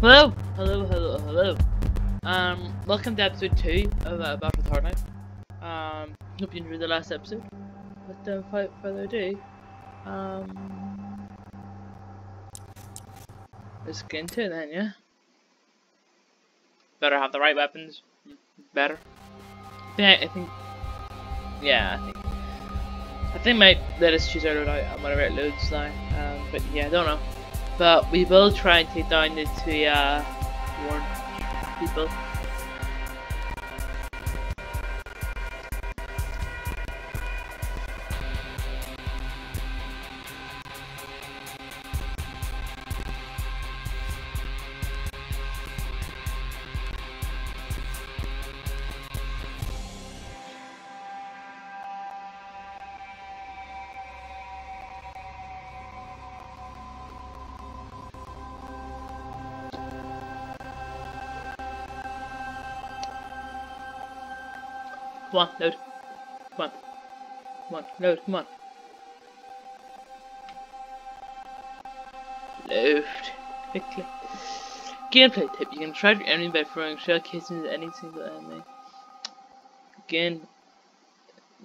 Hello, hello, hello, hello. Um, welcome to episode two of uh, Battle with Hard Um, hope you enjoyed the last episode. But uh, without further ado, um, let's get into it then, yeah. Better have the right weapons. Better. Yeah, I think. Yeah, I think. I think might let us choose our loadout whenever it loads now. Um, but yeah, I don't know. But we will try and take down the two uh, warn people. Come on, load. Come on. Come on, load, come on. Load. Quickly. Gameplay tip. You can trap your enemy by throwing shell casings at any single enemy. Again.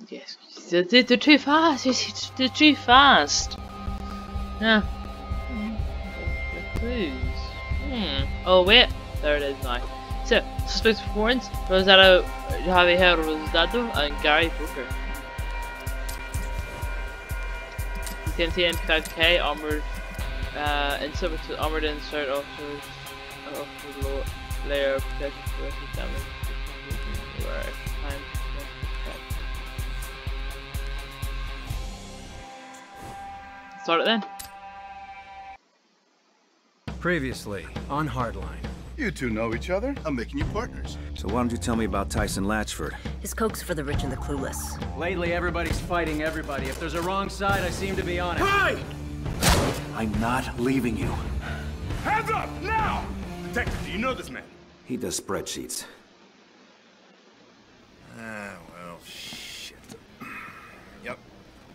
Yes. They're, they're too fast. They're too fast. Yeah. Clues. Hmm. Oh, wait. There it is now. So, suspects performance, Rosado Javier Rosado and Gary Booker. TNT MP5K armored uh, insert with armored insert offers offers low layer protection for damage Start it then. Previously on Hardline. You two know each other. I'm making you partners. So why don't you tell me about Tyson Latchford? His coke's for the rich and the clueless. Lately, everybody's fighting everybody. If there's a wrong side, I seem to be on it. Hi! I'm not leaving you. Hands up, now! Detective, do you know this man? He does spreadsheets. Ah, well, shit. Yep.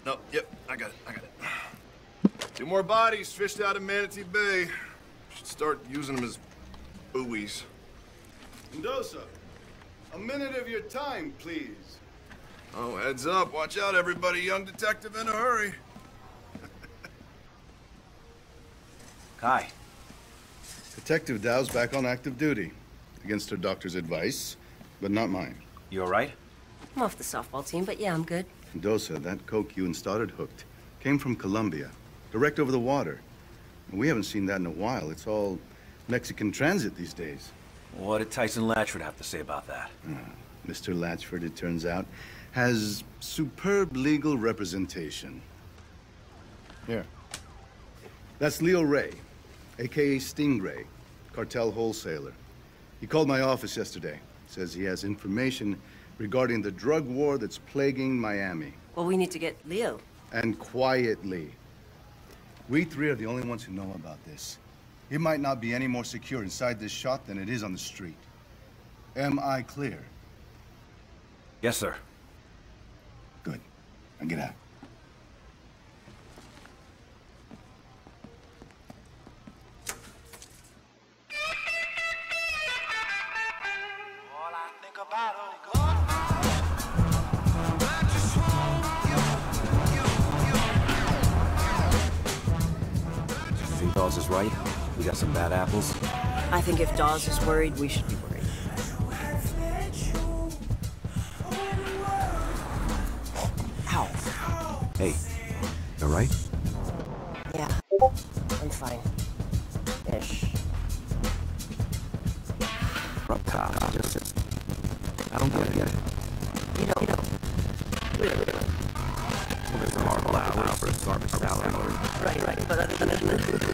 No, yep, I got it, I got it. Two more bodies fished out of Manatee Bay. Should start using them as buoys. Mendoza, a minute of your time, please. Oh, heads up. Watch out, everybody. Young detective in a hurry. Khai, Detective Dao's back on active duty. Against her doctor's advice, but not mine. you alright? I'm off the softball team, but yeah, I'm good. Mendoza, that coke you and Stoddard hooked came from Colombia, direct over the water. We haven't seen that in a while. It's all Mexican transit these days. What did Tyson Latchford have to say about that? Hmm. Mr. Latchford, it turns out, has superb legal representation. Here. That's Leo Ray, aka Stingray, cartel wholesaler. He called my office yesterday. Says he has information regarding the drug war that's plaguing Miami. Well, we need to get Leo. And quietly. We three are the only ones who know about this. It might not be any more secure inside this shot than it is on the street. Am I clear? Yes, sir. Good. Now get out. Think if Dawes is worried, we should be worried. Ow. Hey, you alright? Yeah, I'm fine. Ish. Up top, just... I don't get it. You know, you know. Well, there's a marble hour for a garbage salad. Right, right, but other than Okay,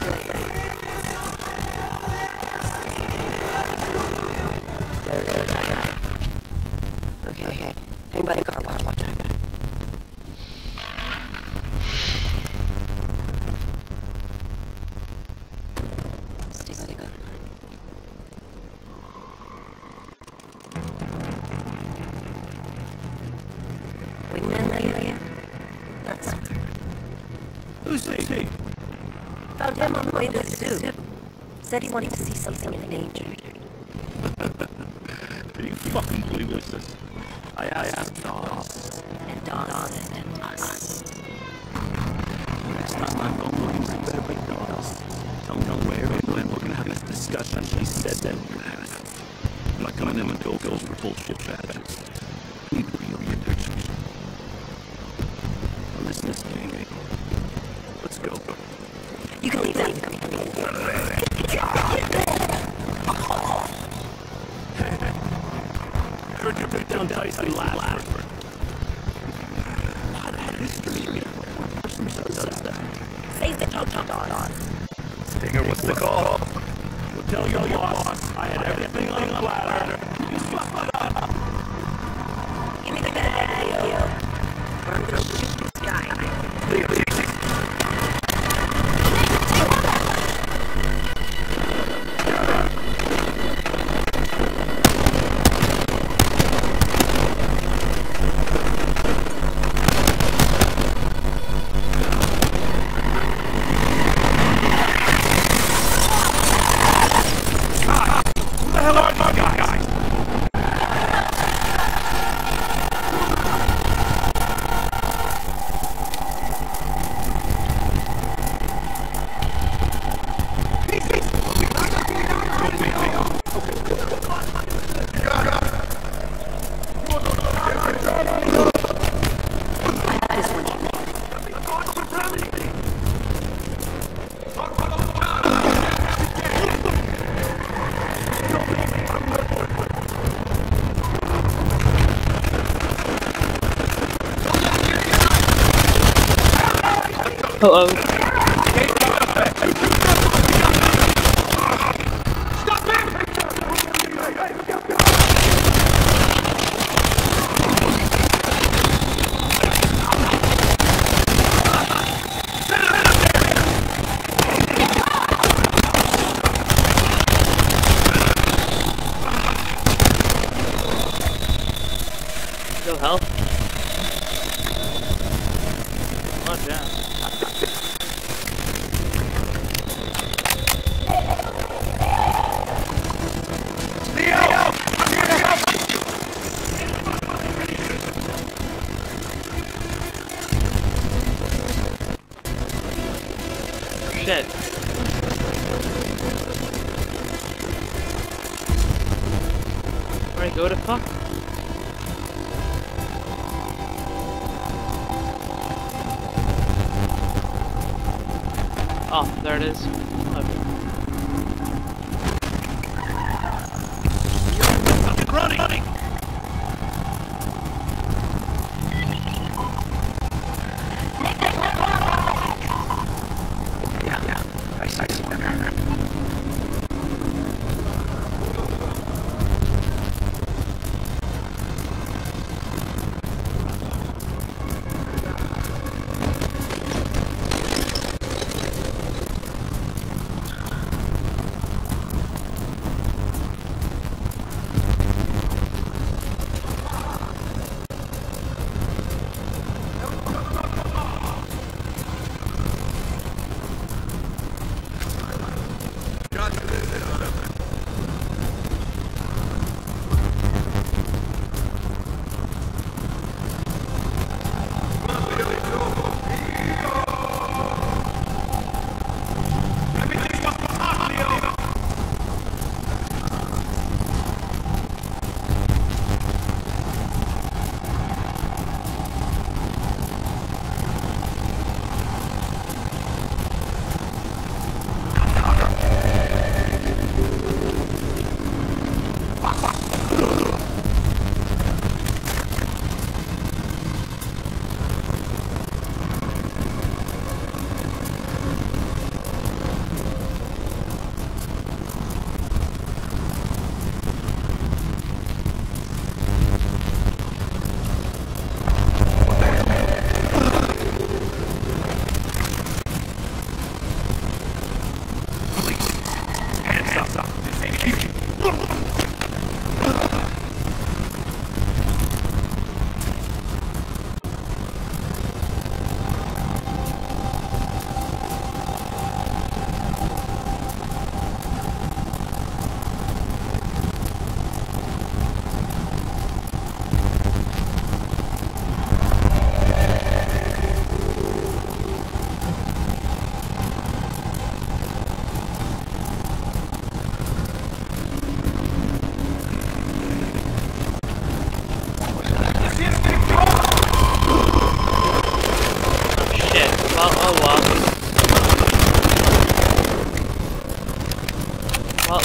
way to the zoo. Said he wanted to see something in nature. Can you fucking believe this? I asked Dawn. And Dawn said, us. Next time I'm going for better big dogs. Don't know where and when we're gonna have this discussion. She said that we're gonna have it. I'm not coming in with go-go's for bullshit badges.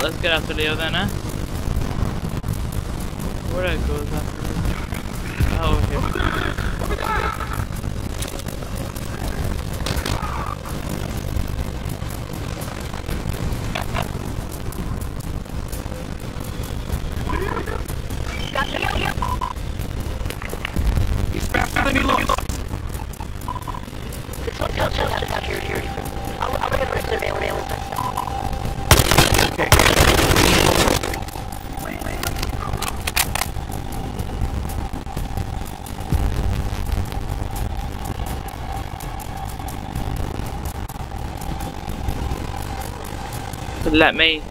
Let's get after Leo then, eh? Where do I go? Oh, here. Let me.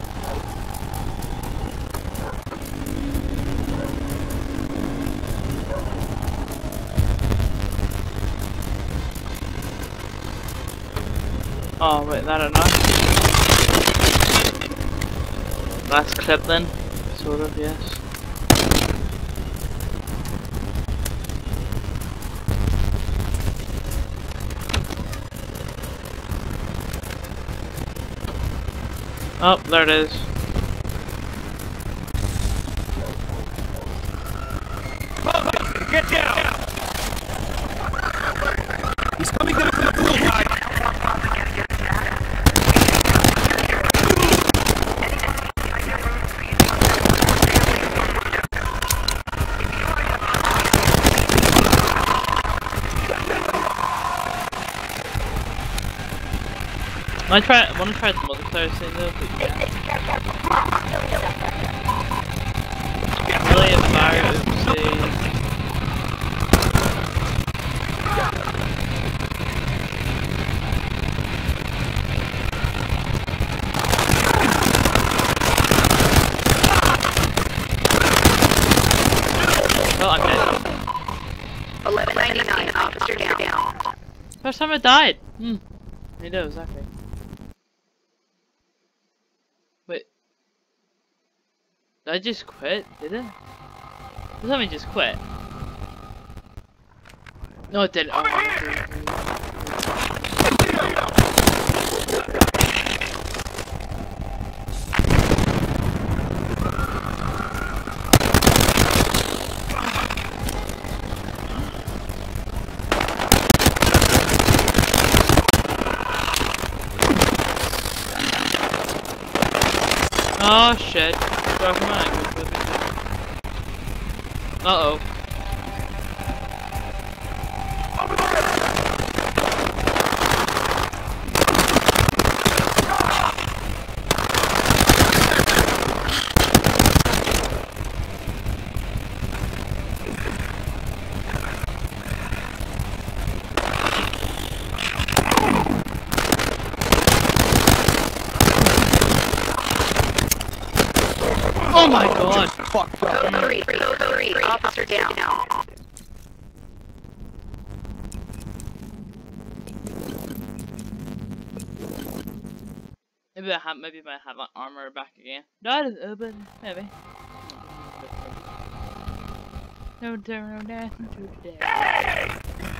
Oh, wait, that enough? Last clip then? Sort of, yes. Oh, there it is. Get down! He's coming down from the pool side. I try. I want to try the multiplayer but yeah. Really admire oopsie. Well, I'm dead. 1199, officer down. First time I died. Hmm. I know exactly. Did I just quit? Did it? That mean just quit? No, it didn't. It didn't. Oh shit. Uh oh. Oh my god. Three, three, three, officer down. Maybe I have maybe I have my armor back again. That is open, maybe. No turn no death to today.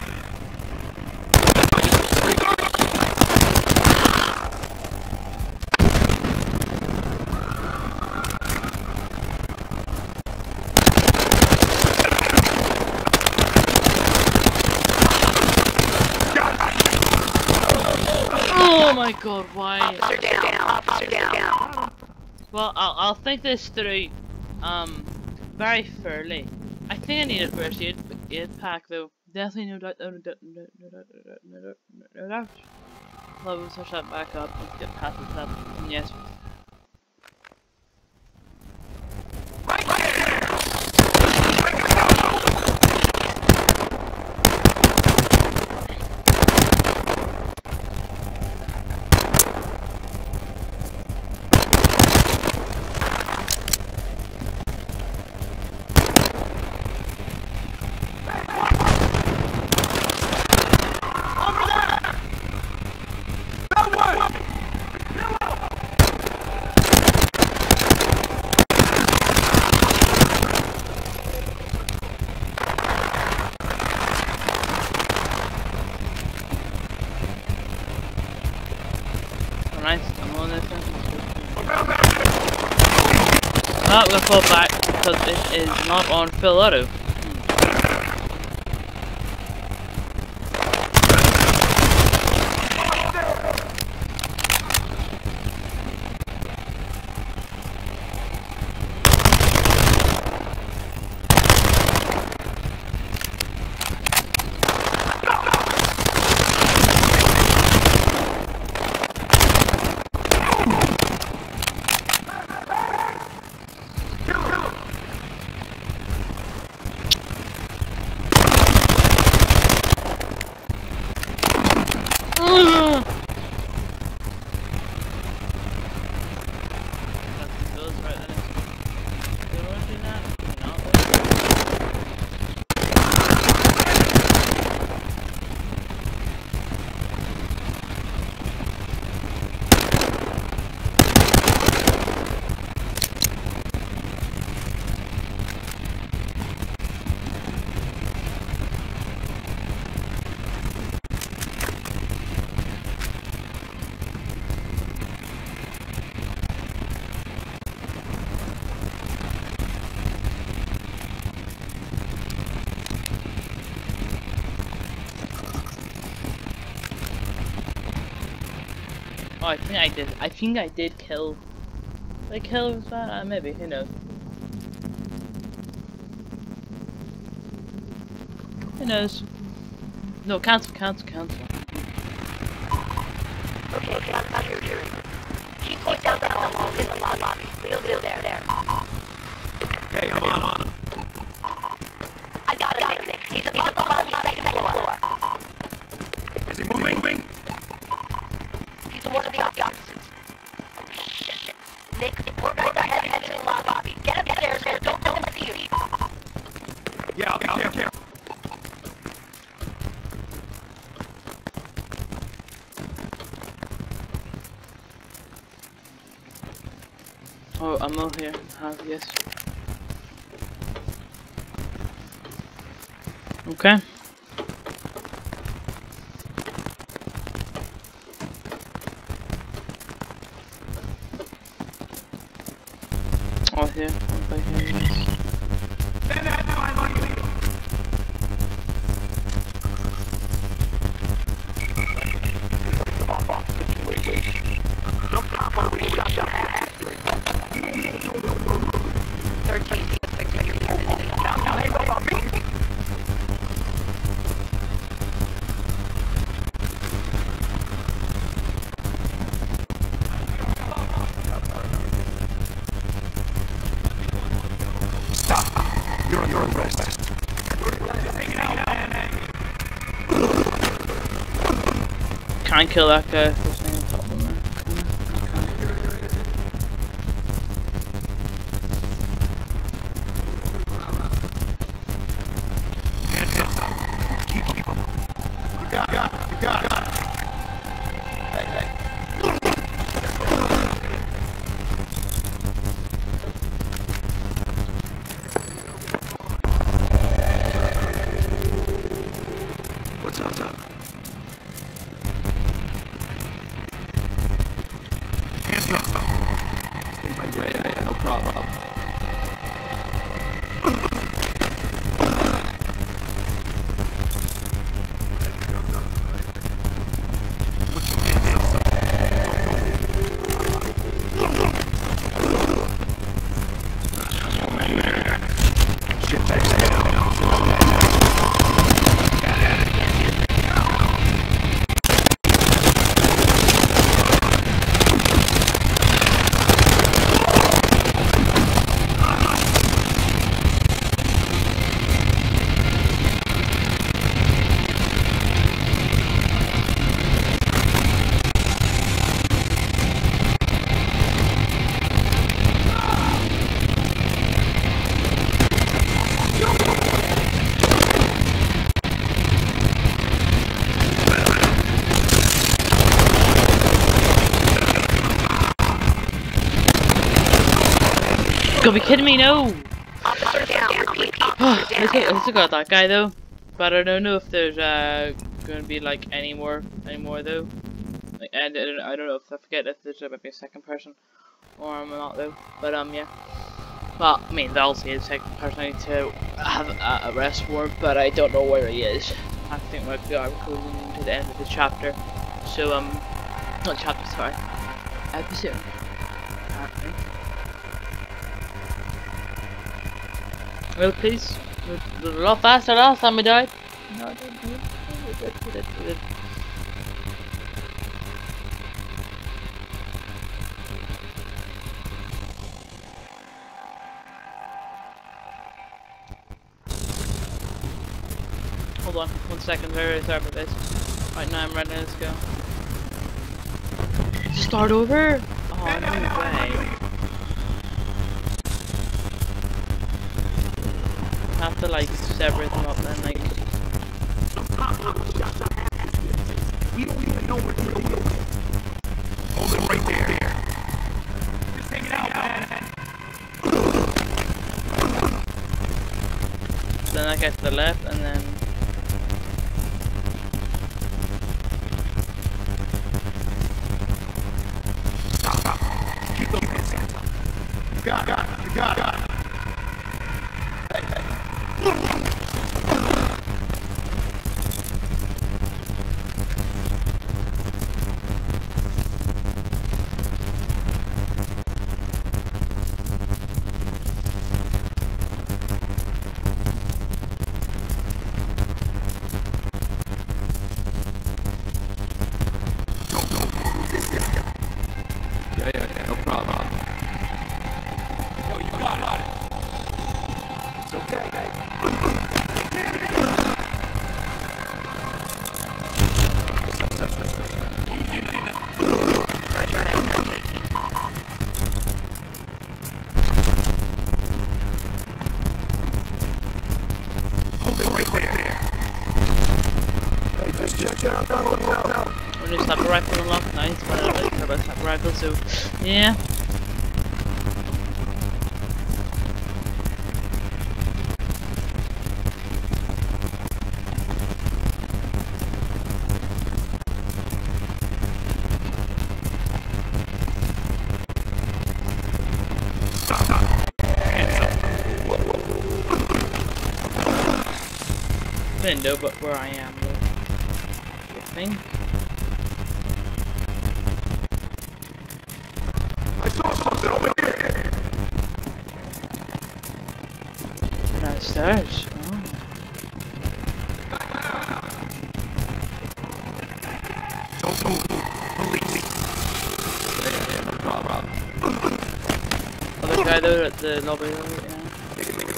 Oh my god, why? Officer down, officer down. Well, I'll, I'll think this through, um, very thoroughly. I think I need a first aid, aid pack though. Definitely no doubt, no doubt, no doubt, no doubt, no doubt, no doubt, no doubt. Well, we'll switch that back up and get past up. And yes. One. Oh, fall back because it is not on full auto. Ugh. Those right then. Did I do that? No. Oh, I think I did. I think I did kill. Did I kill that? Uh, maybe. Who knows? Who knows? No, cancel, cancel, cancel. Okay, okay, I'm not here. She out that. We'll do there, there. Okay, on, on. Yeah, okay, okay, okay. Oh, ammo here. Have yes. Okay. Can't kill that guy. Go be kidding me, no! okay. I still, I got that guy though, but I don't know if there's uh gonna be like any more, any more though. Like, and I don't, I don't know if I forget if there's gonna be a second person, or I'm not though. But um, yeah. Well, I mean, Velcy is like personally to have a rest warrant, but I don't know where he is. I think we are closing to the end of the chapter. So um, not chapter, sorry, episode. Well, please, a lot faster last time we died. No. Hold on, one second, very, very sorry about this. Right now I'm ready, let's go. Start over? Oh, no way. Have to them up then, like. We don't even know where to go. Hold it right there. Just it out, man. Then I get to the left and then. Got it. Got it. Yeah, yeah, yeah, no problem. Yo, you got it. It's okay. Hold it right there. Hey, just check it out. No, no, no. When you sniper rifle unlocked, nice, but I don't care about sniper rifle, so yeah. Didn't know but where I am though. I think. Guy there at the lobby though, yeah. It, take it, take it.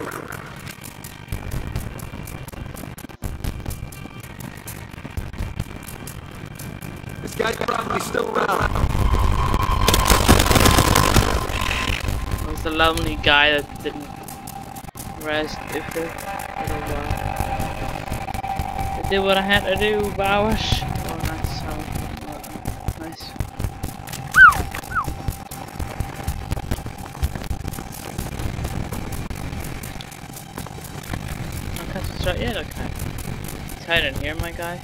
This guy's probably still around. Was the lonely guy that didn't rest if the little while. I did what I had to do, Bowers. Yet? Okay. It's hiding here, my guy.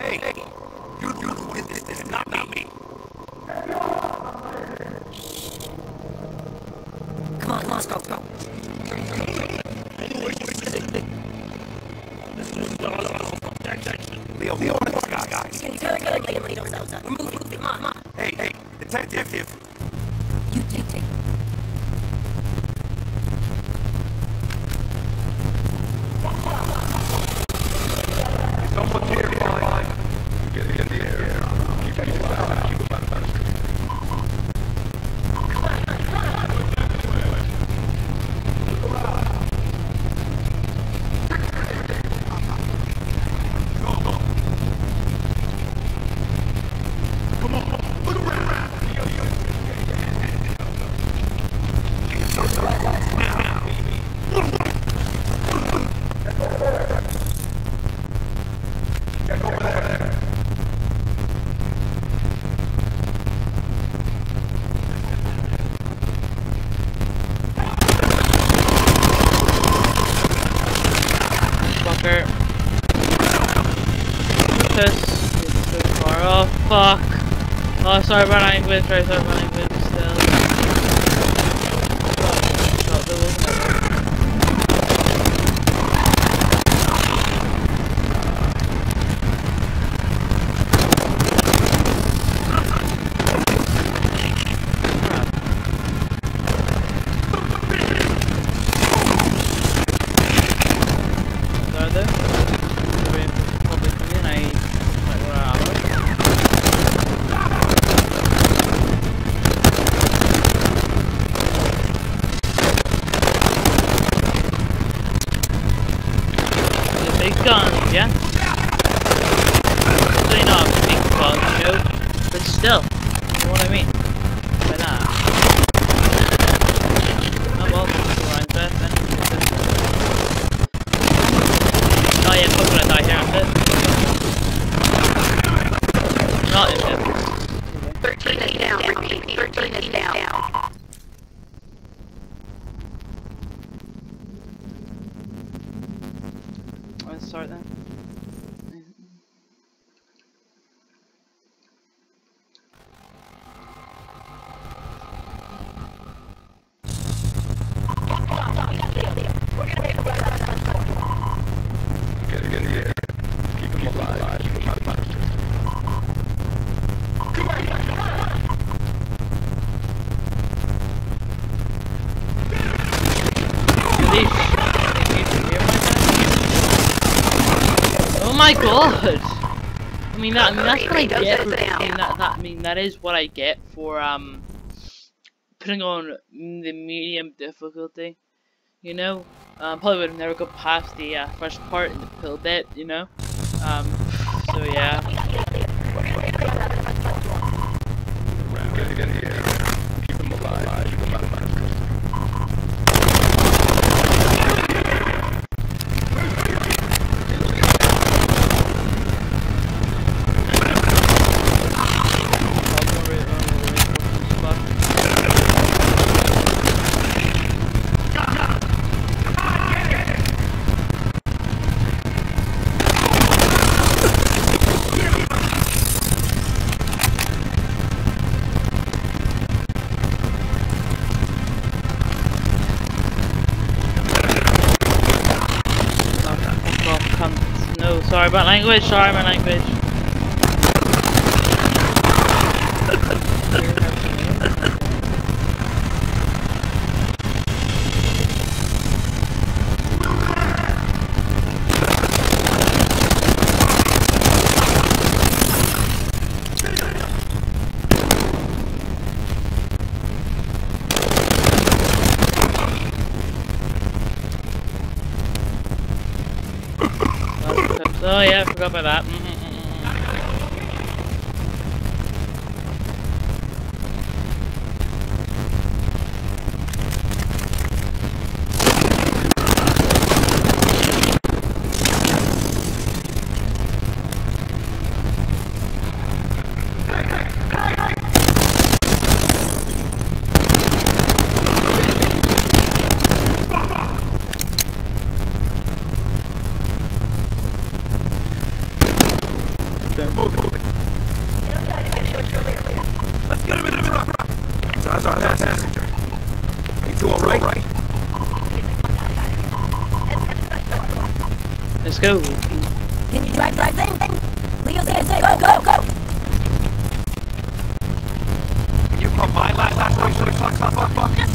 Hey, you, did this, this is not me. Come on, let's go, go. Outside. We're moving, moving, on, on. Hey, hey, detective. You take, take. Sorry about language, very sorry still. Shot the wall. Are there? Probably probably coming in. I might want to have a look. The big guns, yeah? Certainly not big guns, you know? But still, you know what I mean? By that. Mean that. I mean that's what I get for. I mean that. That. I mean that is what I get for um putting on the medium difficulty. You know, um, probably would have never got past the uh, first part in the pill bit. You know, um. So yeah. Sorry about forgot about that. Let's go. Can you drive, drive, thing? Leo says, go, go, go. You come by last last week, so the clock's not fuck fuck. Just drive.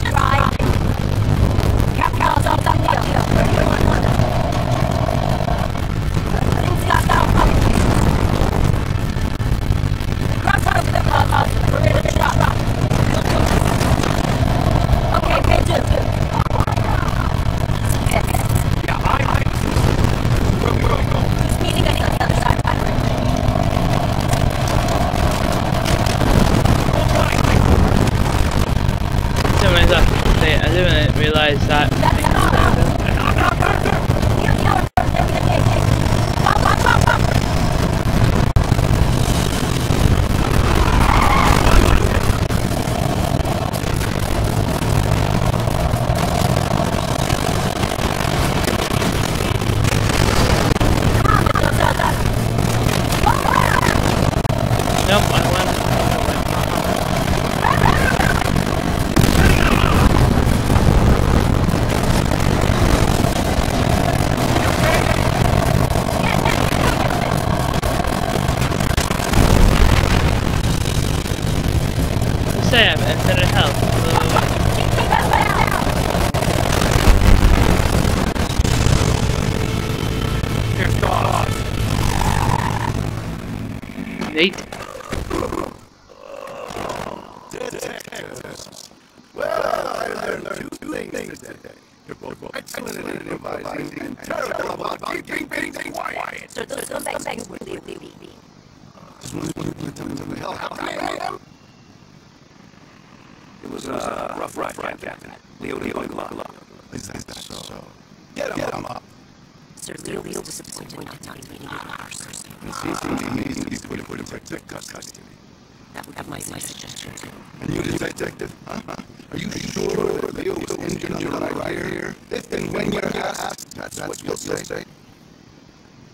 That be my, suggestion too. And you, detective, uh-huh. Are you sure Leo was injured on the? If and when you're asked, that's what you'll say.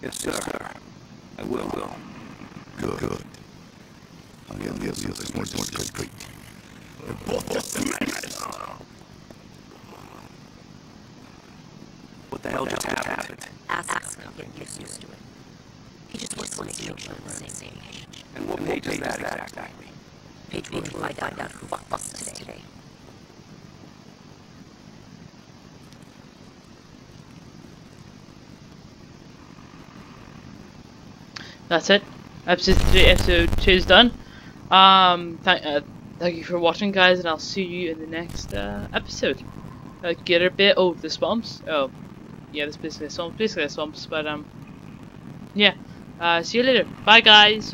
Yes, sir. I will, will. Good. Good. I'll get Leo Leo's more both just a mess. What the hell just happened? Ask Scum get used to it. He just wants to make sure we're on the same page. And exactly? Find out who today. That's it. Episode three, episode two is done. Um, thank, uh, thank you for watching, guys, and I'll see you in the next uh, episode. Uh, get a bit. Oh, the swamps. Oh, yeah, this basically swamps. Basically swamps, but um, yeah. Uh, see you later. Bye, guys.